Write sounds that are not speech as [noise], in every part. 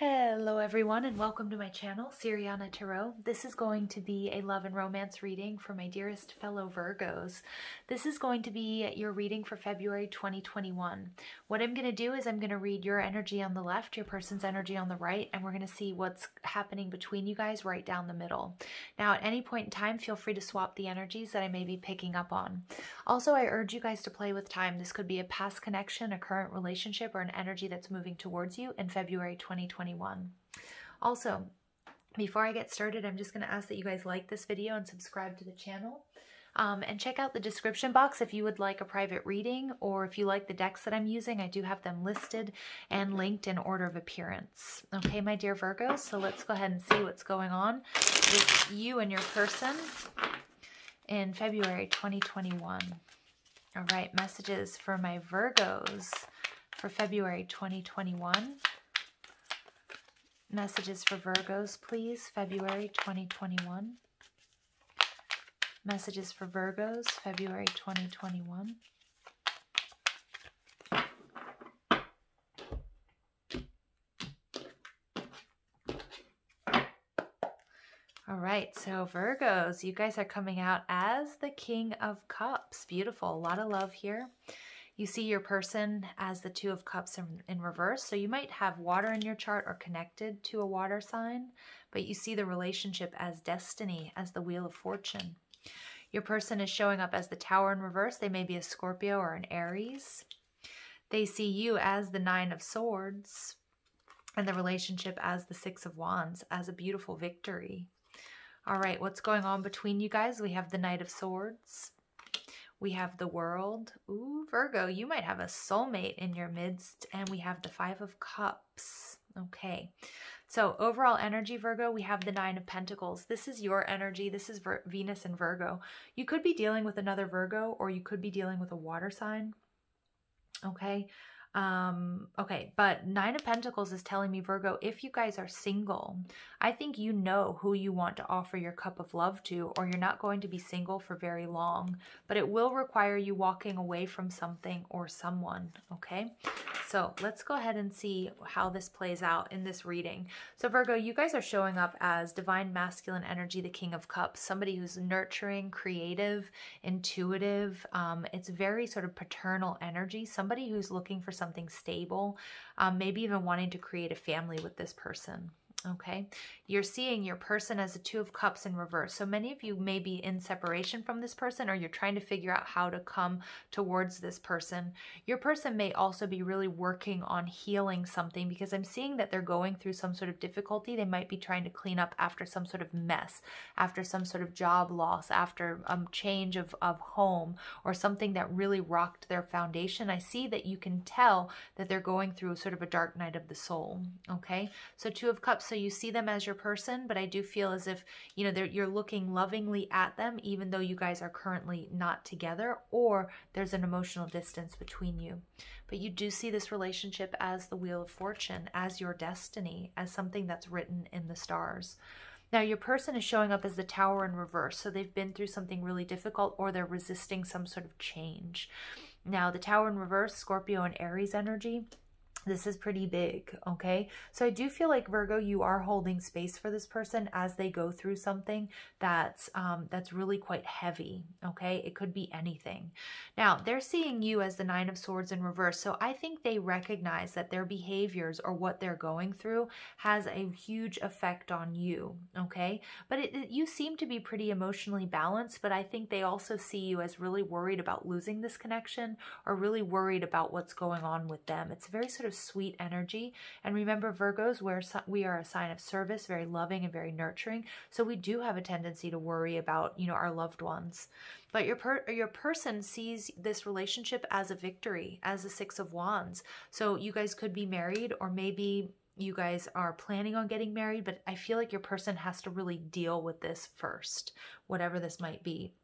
Hello everyone and welcome to my channel, Siriana Tarot. This is going to be a love and romance reading for my dearest fellow Virgos. This is going to be your reading for February 2021. What I'm going to do is I'm going to read your energy on the left, your person's energy on the right, and we're going to see what's happening between you guys right down the middle. Now at any point in time, feel free to swap the energies that I may be picking up on. Also, I urge you guys to play with time. This could be a past connection, a current relationship, or an energy that's moving towards you in February 2021. 2021. Also, before I get started, I'm just going to ask that you guys like this video and subscribe to the channel. Um, and check out the description box if you would like a private reading or if you like the decks that I'm using. I do have them listed and linked in order of appearance. Okay, my dear Virgos, so let's go ahead and see what's going on with you and your person in February 2021. All right, messages for my Virgos for February 2021. Messages for Virgos, please, February 2021. Messages for Virgos, February 2021. All right, so Virgos, you guys are coming out as the King of Cups. Beautiful, a lot of love here. You see your person as the Two of Cups in, in, reverse. So you might have water in your chart or connected to a water sign, but you see the relationship as destiny, as the Wheel of Fortune. Your person is showing up as the Tower in reverse. They may be a Scorpio or an Aries. They see you as the Nine of Swords and the relationship as the Six of Wands, as a beautiful victory. All right, what's going on between you guys? We have the Knight of Swords. We have the world. Ooh, Virgo, you might have a soulmate in your midst. And we have the Five of Cups. Okay. So overall energy, Virgo, we have the Nine of Pentacles. This is your energy. This is Vir Venus and Virgo. You could be dealing with another Virgo or you could be dealing with a water sign. Okay. Um, okay, but Nine of Pentacles is telling me, Virgo, if you guys are single, I think you know who you want to offer your cup of love to, or you're not going to be single for very long, but it will require you walking away from something or someone, okay? So let's go ahead and see how this plays out in this reading. So Virgo, you guys are showing up as divine masculine energy, the King of Cups, somebody who's nurturing, creative, intuitive. Um, it's very sort of paternal energy, somebody who's looking for something stable, um, maybe even wanting to create a family with this person okay? You're seeing your person as a two of cups in reverse. So many of you may be in separation from this person or you're trying to figure out how to come towards this person. Your person may also be really working on healing something because I'm seeing that they're going through some sort of difficulty. They might be trying to clean up after some sort of mess, after some sort of job loss, after a um, change of, of home or something that really rocked their foundation. I see that you can tell that they're going through sort of a dark night of the soul, okay? So two of cups so you see them as your person, but I do feel as if, you know, you're looking lovingly at them, even though you guys are currently not together, or there's an emotional distance between you. But you do see this relationship as the Wheel of Fortune, as your destiny, as something that's written in the stars. Now, your person is showing up as the tower in reverse, so they've been through something really difficult or they're resisting some sort of change. Now, the tower in reverse, Scorpio and Aries energy, this is pretty big, okay? So I do feel like Virgo, you are holding space for this person as they go through something that's um, that's really quite heavy, okay? It could be anything. Now, they're seeing you as the Nine of Swords in reverse, so I think they recognize that their behaviors or what they're going through has a huge effect on you, okay? But it, it, you seem to be pretty emotionally balanced, but I think they also see you as really worried about losing this connection or really worried about what's going on with them. It's very sort of of sweet energy. And remember, Virgos, we're, we are a sign of service, very loving and very nurturing. So we do have a tendency to worry about, you know, our loved ones. But your per your person sees this relationship as a victory, as a six of wands. So you guys could be married or maybe you guys are planning on getting married, but I feel like your person has to really deal with this first, whatever this might be.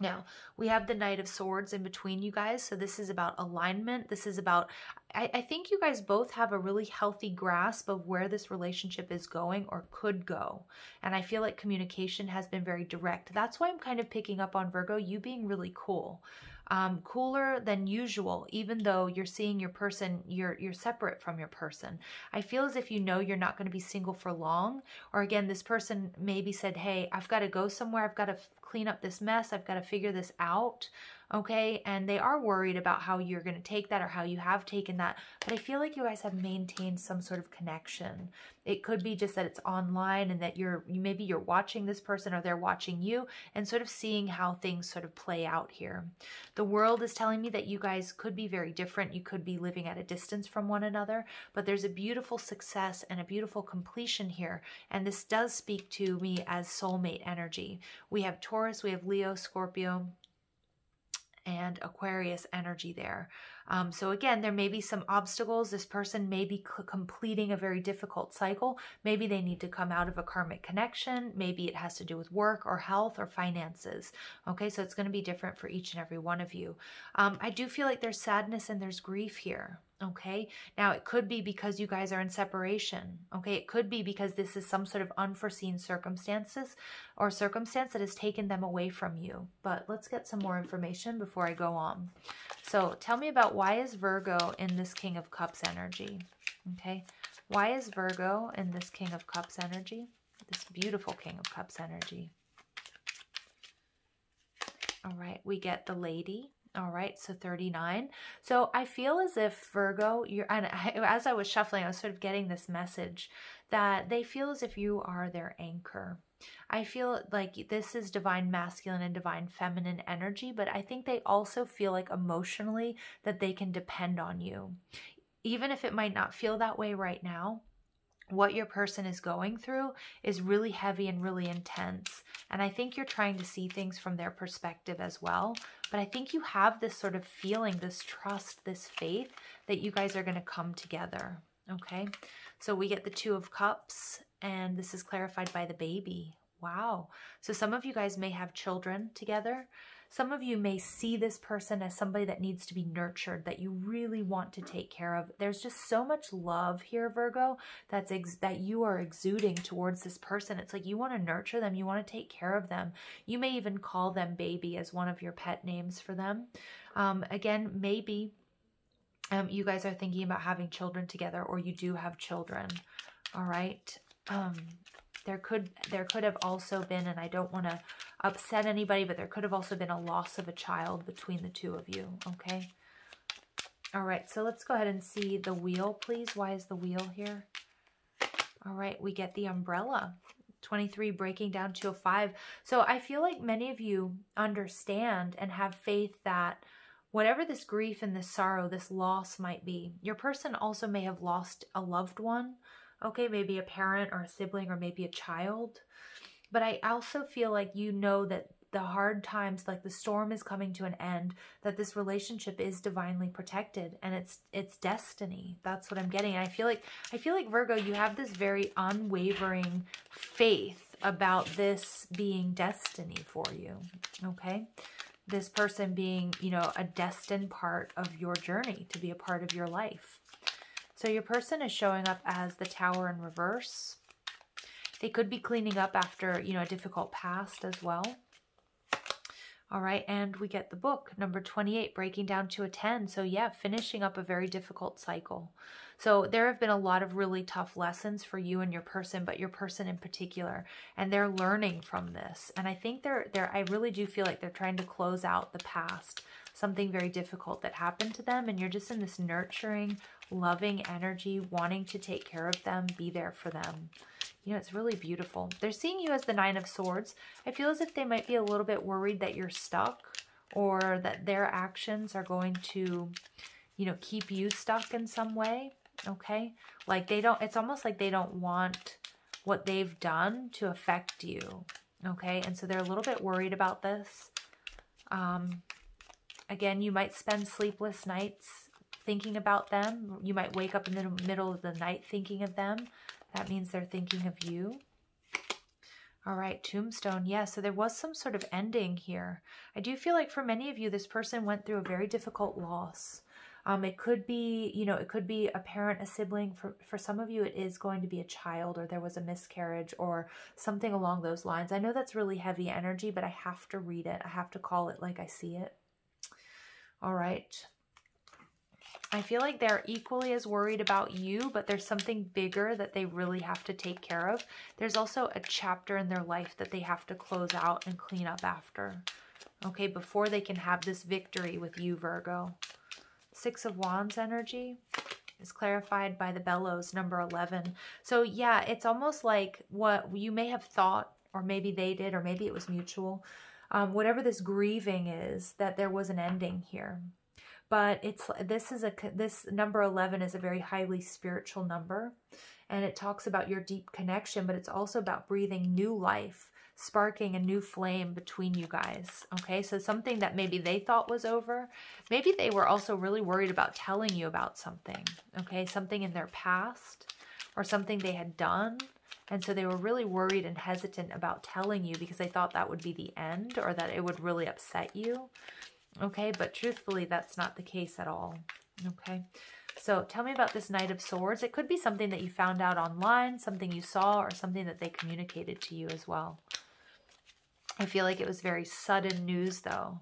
Now, we have the Knight of Swords in between you guys. So this is about alignment. This is about, I, I, think you guys both have a really healthy grasp of where this relationship is going or could go. And I feel like communication has been very direct. That's why I'm kind of picking up on Virgo, you being really cool. Um, cooler than usual, even though you're seeing your person, you're you're separate from your person. I feel as if you know you're not going to be single for long, or again, this person maybe said, "Hey, I've got to go somewhere. I've got to clean up this mess. I've got to figure this out." Okay? And they are worried about how you're going to take that or how you have taken that. But I feel like you guys have maintained some sort of connection. It could be just that it's online and that you're maybe you're watching this person or they're watching you and sort of seeing how things sort of play out here. The world is telling me that you guys could be very different. You could be living at a distance from one another, but there's a beautiful success and a beautiful completion here. And this does speak to me as soulmate energy. We have Taurus, we have Leo, Scorpio, and Aquarius energy there. Um, so again, there may be some obstacles. This person may be completing a very difficult cycle. Maybe they need to come out of a karmic connection. Maybe it has to do with work or health or finances. Okay, so it's going to be different for each and every one of you. Um, I do feel like there's sadness and there's grief here. Okay. Now it could be because you guys are in separation. Okay. It could be because this is some sort of unforeseen circumstances or circumstance that has taken them away from you. But let's get some more information before I go on. So tell me about why is Virgo in this King of Cups energy? Okay. Why is Virgo in this King of Cups energy? This beautiful King of Cups energy. All right. We get the lady. All right, so 39. So I feel as if Virgo, you're, and I, as I was shuffling, I was sort of getting this message that they feel as if you are their anchor. I feel like this is divine masculine and divine feminine energy, but I think they also feel like emotionally that they can depend on you. Even if it might not feel that way right now, what your person is going through is really heavy and really intense. And I think you're trying to see things from their perspective as well. But I think you have this sort of feeling, this trust, this faith that you guys are going to come together. Okay. So we get the Two of Cups, and this is clarified by the baby. Wow. So some of you guys may have children together. Some of you may see this person as somebody that needs to be nurtured, that you really want to take care of. There's just so much love here, Virgo, that's that you are exuding towards this person. It's like you want to nurture them, you want to take care of them. You may even call them baby as one of your pet names for them. Um, again, maybe um, you guys are thinking about having children together or you do have children. All right. Um, there could there could have also been, and I don't want to upset anybody, but there could have also been a loss of a child between the two of you, okay? All right, so let's go ahead and see the wheel, please. Why is the wheel here? All right, we get the umbrella. 23 breaking down to a 5. So I feel like many of you understand and have faith that whatever this grief and this sorrow, this loss might be, your person also may have lost a loved one okay, maybe a parent or a sibling or maybe a child. But I also feel like you know that the hard times like the storm is coming to an end that this relationship is divinely protected and it's it's destiny. That's what i'm getting. And i feel like i feel like virgo you have this very unwavering faith about this being destiny for you okay? This person being you know a destined part of your journey to be a part of your life. So your person is showing up as the tower in reverse. They could be cleaning up after, you know, a difficult past as well. All right, and we get the book, number 28, breaking down to a 10. So yeah, finishing up a very difficult cycle. So there have been a lot of really tough lessons for you and your person, but your person in particular, and they're learning from this. And I think they're, they're I really do feel like they're trying to close out the past, something very difficult that happened to them, and you're just in this nurturing, loving energy, wanting to take care of them, be there for them. You know, it's really beautiful. They're seeing you as the Nine of Swords. I feel as if they might be a little bit worried that you're stuck or that their actions are going to, you know, keep you stuck in some way. Okay? Like they don't, it's almost like they don't want what they've done to affect you. Okay? And so they're a little bit worried about this. Um, again, you might spend sleepless nights thinking about them. You might wake up in the middle of the night thinking of them. That means they're thinking of you. All right, tombstone. Yeah, so there was some sort of ending here. I do feel like for many of you, this person went through a very difficult loss. Um, it could be, you know, it could be a parent, a sibling. For, for some of you, it is going to be a child or there was a miscarriage or something along those lines. I know that's really heavy energy, but I have to read it. I have to call it like I see it. All right. I feel like they're equally as worried about you, but there's something bigger that they really have to take care of. There's also a chapter in their life that they have to close out and clean up after. Okay, before they can have this victory with you, Virgo. Six of Wands energy is clarified by the bellows, number 11. So yeah, it's almost like what you may have thought, or maybe they did, or maybe it was mutual. Um, whatever this grieving is, that there was an ending here but it's this is a this number 11 is a very highly spiritual number. And it talks about your deep connection but it's also about breathing new life sparking a new flame between you guys okay? So something that maybe they thought was over maybe they were also really worried about telling you about something okay? Something in their past or something they had done. And so they were really worried and hesitant about telling you because they thought that would be the end or that it would really upset you Okay, but truthfully, that's not the case at all. Okay, so tell me about this Knight of Swords. It could be something that you found out online, something you saw, or something that they communicated to you as well. I feel like it was very sudden news, though.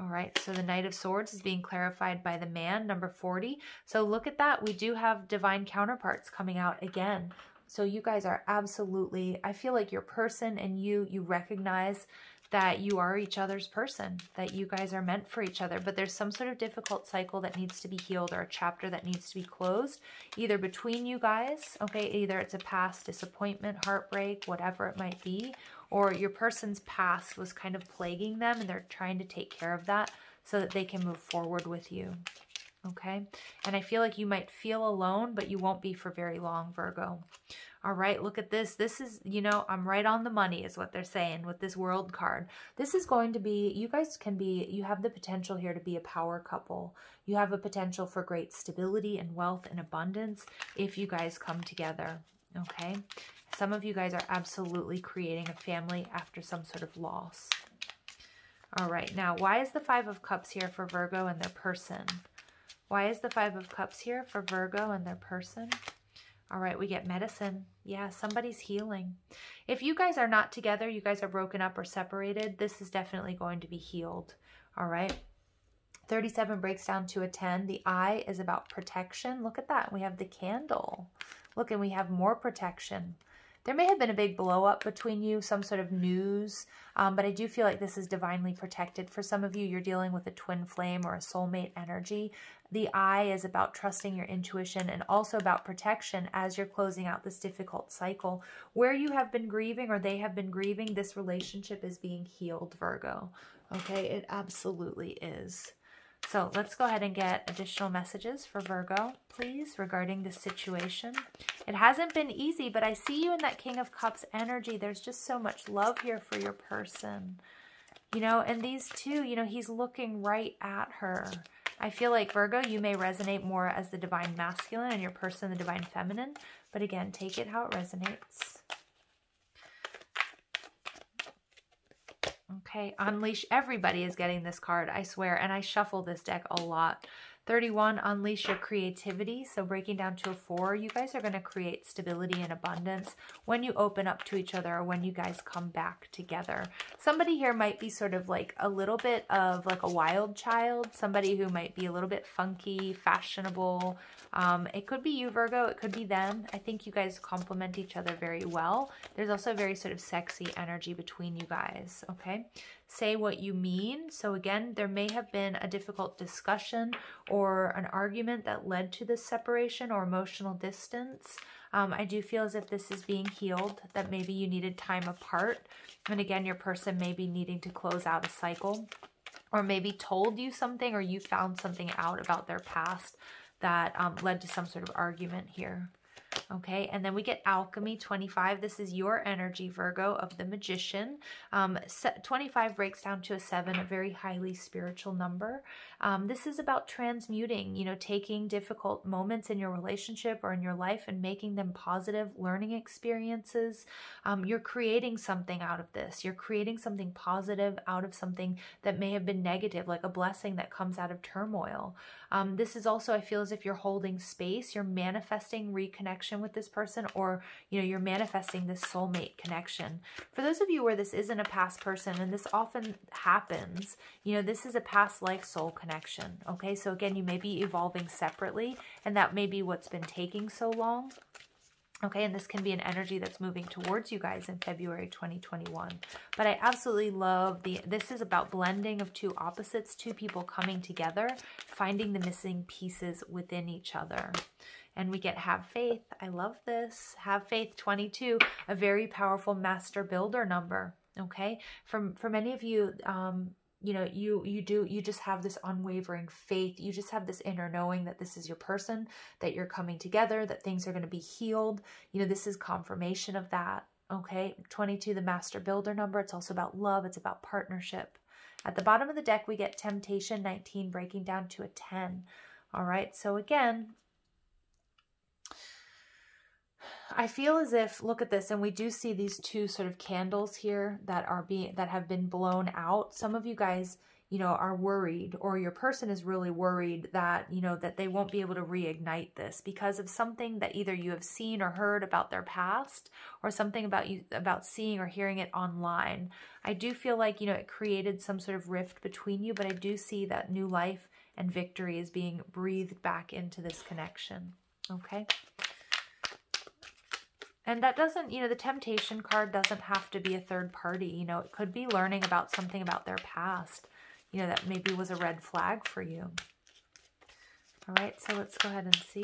All right, so the Knight of Swords is being clarified by the man, number 40. So look at that. We do have divine counterparts coming out again. So you guys are absolutely, I feel like your person and you, you recognize that you are each other's person, that you guys are meant for each other, but there's some sort of difficult cycle that needs to be healed or a chapter that needs to be closed, either between you guys, okay, either it's a past disappointment, heartbreak, whatever it might be, or your person's past was kind of plaguing them and they're trying to take care of that so that they can move forward with you. Okay. And I feel like you might feel alone, but you won't be for very long, Virgo. All right, look at this. This is, you know, I'm right on the money is what they're saying with this world card. This is going to be, you guys can be, you have the potential here to be a power couple. You have a potential for great stability and wealth and abundance if you guys come together, okay? Some of you guys are absolutely creating a family after some sort of loss. All right, now why is the Five of Cups here for Virgo and their person? Why is the Five of Cups here for Virgo and their person? All right, we get medicine. Yeah, somebody's healing. If you guys are not together, you guys are broken up or separated, this is definitely going to be healed. All right. 37 breaks down to a 10. The eye is about protection. Look at that. We have the candle. Look, and we have more protection. There may have been a big blow up between you, some sort of news, um, but I do feel like this is divinely protected. For some of you, you're dealing with a twin flame or a soulmate energy. The eye is about trusting your intuition and also about protection as you're closing out this difficult cycle. Where you have been grieving or they have been grieving, this relationship is being healed, Virgo. Okay, it absolutely is. So let's go ahead and get additional messages for Virgo, please, regarding this situation. It hasn't been easy, but I see you in that King of Cups energy. There's just so much love here for your person. You know, and these two, you know, he's looking right at her. I feel like Virgo, you may resonate more as the divine masculine and your person the divine feminine. But again, take it how it resonates. Okay, Unleash. Everybody is getting this card, I swear. And I shuffle this deck a lot. 31, unleash your creativity. So breaking down to a four, you guys are going to create stability and abundance when you open up to each other or when you guys come back together. Somebody here might be sort of like a little bit of like a wild child, somebody who might be a little bit funky, fashionable. Um, it could be you, Virgo. It could be them. I think you guys complement each other very well. There's also a very sort of sexy energy between you guys, okay? Say what you mean. So again, there may have been a difficult discussion or an argument that led to this separation or emotional distance. Um, I do feel as if this is being healed, that maybe you needed time apart. And again, your person may be needing to close out a cycle or maybe told you something or you found something out about their past that um, led to some sort of argument here. Okay, and then we get Alchemy 25. This is your energy, Virgo, of the Magician. Um, 25 breaks down to a 7, a very highly spiritual number. Um, this is about transmuting, you know, taking difficult moments in your relationship or in your life and making them positive learning experiences. Um, you're creating something out of this. You're creating something positive out of something that may have been negative, like a blessing that comes out of turmoil. Um, this is also, I feel as if you're holding space, you're manifesting reconnection connection with this person or, you know, you're manifesting this soulmate connection. For those of you where this isn't a past person, and this often happens, you know, this is a past life soul connection, okay? So again, you may be evolving separately, and that may be what's been taking so long. Okay, and this can be an energy that's moving towards you guys in February 2021. But I absolutely love the, this is about blending of two opposites, two people coming together, finding the missing pieces within each other. And we get have faith. I love this. Have faith 22, a very powerful master builder number. Okay, from for many of you, um, you know you you do you just have this unwavering faith. You just have this inner knowing that this is your person that you're coming together that things are going to be healed. You know this is confirmation of that okay? 22 the master builder number. It's also about love. It's about partnership. At the bottom of the deck we get temptation 19 breaking down to a 10 all right? So again I feel as if, look at this, and we do see these two sort of candles here that are being, that have been blown out. Some of you guys, you know, are worried or your person is really worried that, you know, that they won't be able to reignite this because of something that either you have seen or heard about their past or something about you, about seeing or hearing it online. I do feel like, you know, it created some sort of rift between you, but I do see that new life and victory is being breathed back into this connection. Okay. And that doesn't, you know, the temptation card doesn't have to be a third party. You know, it could be learning about something about their past, you know, that maybe was a red flag for you. All right, so let's go ahead and see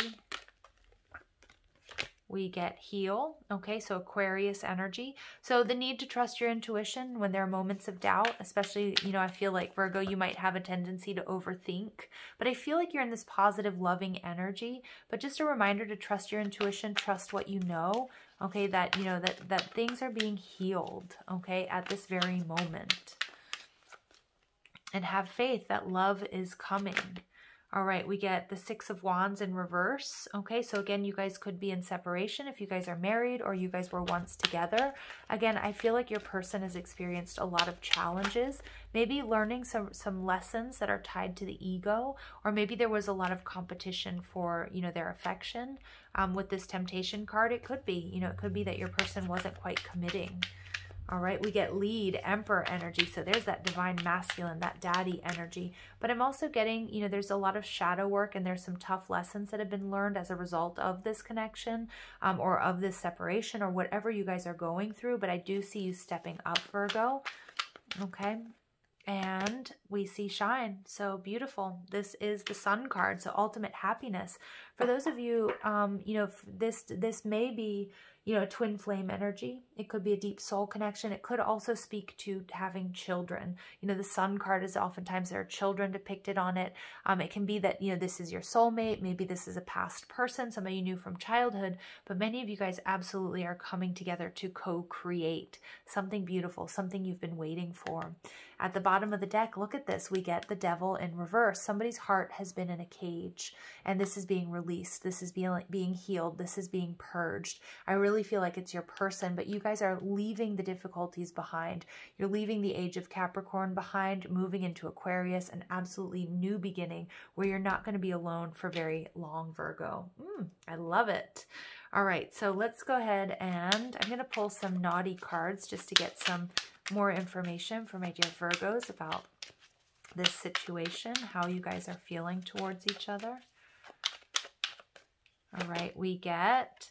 we get heal. Okay, so Aquarius energy. So the need to trust your intuition when there are moments of doubt, especially, you know, I feel like Virgo, you might have a tendency to overthink, but I feel like you're in this positive, loving energy. But just a reminder to trust your intuition, trust what you know. Okay, that, you know, that, that things are being healed, okay, at this very moment. And have faith that love is coming. All right, we get the Six of Wands in reverse. Okay, so again, you guys could be in separation if you guys are married or you guys were once together. Again, I feel like your person has experienced a lot of challenges, maybe learning some, some lessons that are tied to the ego, or maybe there was a lot of competition for, you know, their affection. Um, with this temptation card, it could be, you know, it could be that your person wasn't quite committing. All right, we get lead, emperor energy. So there's that divine masculine, that daddy energy. But I'm also getting, you know, there's a lot of shadow work and there's some tough lessons that have been learned as a result of this connection um, or of this separation or whatever you guys are going through. But I do see you stepping up, Virgo. Okay, and we see shine so beautiful this is the sun card so ultimate happiness for those of you um you know this this may be you know, twin flame energy. It could be a deep soul connection. It could also speak to having children. You know, the sun card is oftentimes there are children depicted on it. Um, it can be that, you know, this is your soulmate. Maybe this is a past person, somebody you knew from childhood, but many of you guys absolutely are coming together to co-create something beautiful, something you've been waiting for. At the bottom of the deck, look at this. We get the devil in reverse. Somebody's heart has been in a cage and this is being released. This is being, being healed. This is being purged. I really feel like it's your person, but you guys are leaving the difficulties behind. You're leaving the age of Capricorn behind, moving into Aquarius, an absolutely new beginning where you're not going to be alone for very long, Virgo. Mm, I love it. All right, so let's go ahead and I'm going to pull some naughty cards just to get some more information for my dear Virgos about this situation, how you guys are feeling towards each other. All right, we get,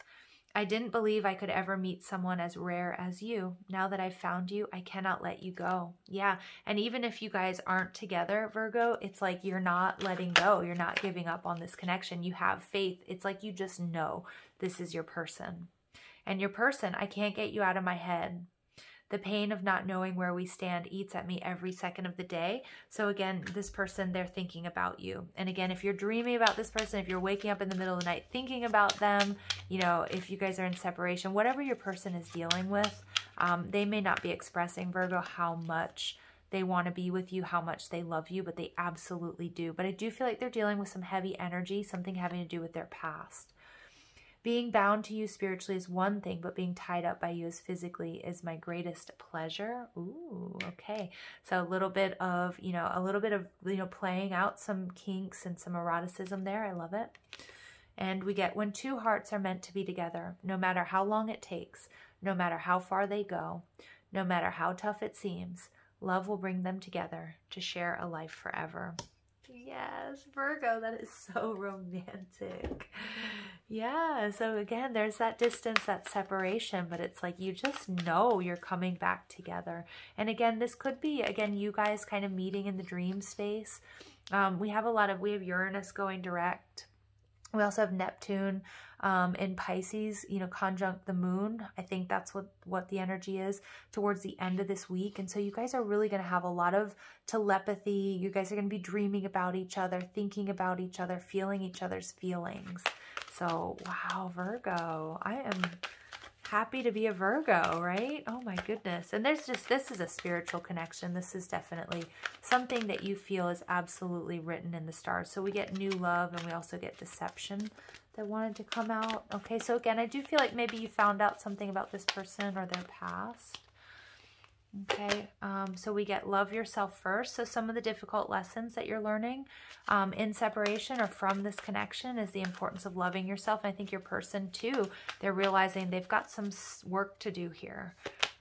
I didn't believe I could ever meet someone as rare as you. Now that I've found you, I cannot let you go. Yeah, and even if you guys aren't together, Virgo, it's like you're not letting go. You're not giving up on this connection. You have faith. It's like you just know this is your person. And your person, I can't get you out of my head. The pain of not knowing where we stand eats at me every second of the day. So again, this person, they're thinking about you. And again, if you're dreaming about this person, if you're waking up in the middle of the night thinking about them, you know, if you guys are in separation, whatever your person is dealing with, um, they may not be expressing, Virgo, how much they want to be with you, how much they love you, but they absolutely do. But I do feel like they're dealing with some heavy energy, something having to do with their past. Being bound to you spiritually is one thing, but being tied up by you as physically is my greatest pleasure. Ooh, okay. So a little bit of, you know, a little bit of, you know, playing out some kinks and some eroticism there. I love it. And we get when two hearts are meant to be together, no matter how long it takes, no matter how far they go, no matter how tough it seems, love will bring them together to share a life forever. Yes, Virgo, that is so [laughs] romantic. Yeah, so again, there's that distance, that separation, but it's like you just know you're coming back together. And again, this could be, again, you guys kind of meeting in the dream space. Um, we have a lot of, we have Uranus going direct. We also have Neptune um, in Pisces, you know, conjunct the moon. I think that's what, what the energy is towards the end of this week. And so you guys are really going to have a lot of telepathy. You guys are going to be dreaming about each other, thinking about each other, feeling each other's feelings. So, wow, Virgo, I am happy to be a Virgo, right? Oh my goodness. And there's just, this is a spiritual connection. This is definitely something that you feel is absolutely written in the stars. So we get new love and we also get deception that wanted to come out. Okay, so again, I do feel like maybe you found out something about this person or their past. Okay, um, so we get love yourself first. So some of the difficult lessons that you're learning um, in separation or from this connection is the importance of loving yourself. I think your person too, they're realizing they've got some work to do here.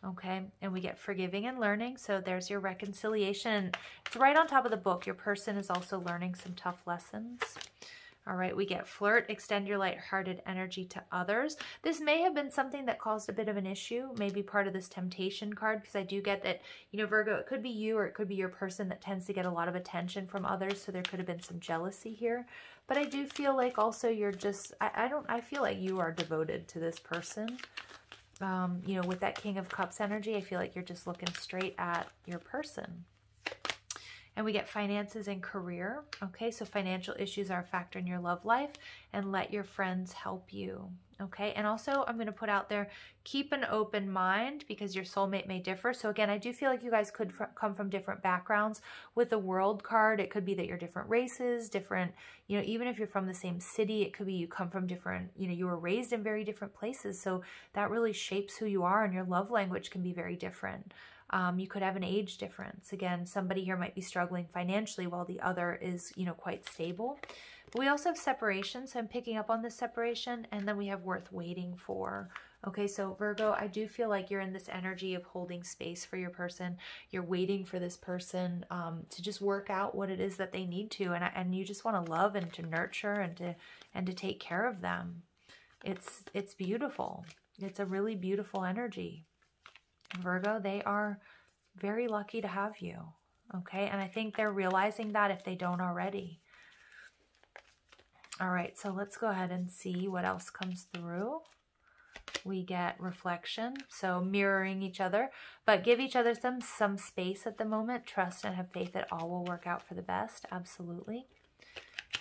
Okay, and we get forgiving and learning. So there's your reconciliation. It's right on top of the book. Your person is also learning some tough lessons. All right, we get flirt, extend your light-hearted energy to others. This may have been something that caused a bit of an issue, maybe part of this temptation card, because I do get that, you know, Virgo, it could be you or it could be your person that tends to get a lot of attention from others, so there could have been some jealousy here. But I do feel like also you're just, I, I don't, I feel like you are devoted to this person. Um, you know, with that King of Cups energy, I feel like you're just looking straight at your person. And we get finances and career. Okay, so financial issues are a factor in your love life and let your friends help you. Okay, and also I'm going to put out there, keep an open mind because your soulmate may differ. So again, I do feel like you guys could come from different backgrounds. With the world card, it could be that you're different races, different, you know, even if you're from the same city, it could be you come from different, you know, you were raised in very different places. So that really shapes who you are and your love language can be very different. Um, you could have an age difference. Again, somebody here might be struggling financially while the other is, you know, quite stable. We also have separation, so I'm picking up on this separation, and then we have worth waiting for. Okay, so Virgo, I do feel like you're in this energy of holding space for your person. You're waiting for this person um, to just work out what it is that they need to, and and you just want to love and to nurture and to and to take care of them. It's it's beautiful. It's a really beautiful energy. Virgo, they are very lucky to have you. Okay, and I think they're realizing that if they don't already. All right, so let's go ahead and see what else comes through. We get reflection, so mirroring each other, but give each other some, some space at the moment. Trust and have faith that all will work out for the best. Absolutely.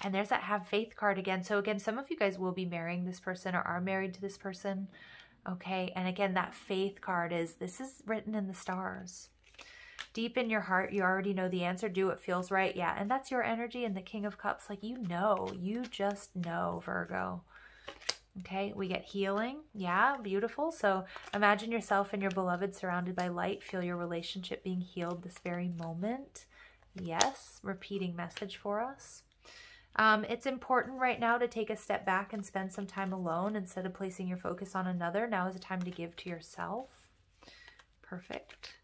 And there's that have faith card again. So again, some of you guys will be marrying this person or are married to this person. Okay, and again, that faith card is this is written in the stars. Deep in your heart, you already know the answer. Do what feels right. Yeah, and that's your energy and the King of Cups. Like you know, you just know, Virgo. Okay, we get healing. Yeah, beautiful. So imagine yourself and your beloved surrounded by light. Feel your relationship being healed this very moment. Yes, repeating message for us. Um, it's important right now to take a step back and spend some time alone instead of placing your focus on another. Now is a time to give to yourself. Perfect.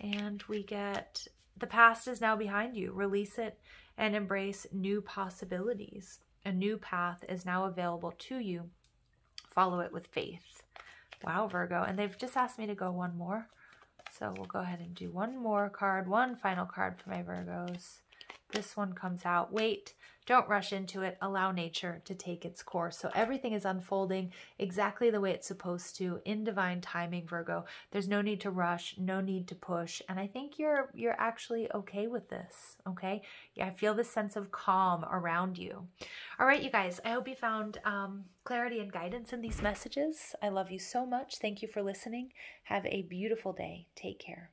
And we get the past is now behind you. Release it and embrace new possibilities. A new path is now available to you. Follow it with faith. Wow, Virgo. And they've just asked me to go one more. So we'll go ahead and do one more card, one final card for my Virgos. This one comes out. Wait, don't rush into it. Allow nature to take its course. So everything is unfolding exactly the way it's supposed to in divine timing, Virgo. There's no need to rush, no need to push. And I think you're you're actually okay with this, okay? Yeah, I feel this sense of calm around you. All right, you guys, I hope you found um, clarity and guidance in these messages. I love you so much. Thank you for listening. Have a beautiful day. Take care.